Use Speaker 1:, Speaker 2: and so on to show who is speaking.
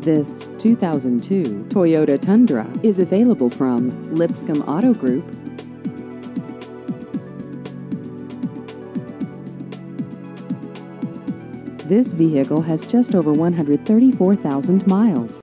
Speaker 1: This 2002 Toyota Tundra is available from Lipscomb Auto Group. This vehicle has just over 134,000 miles.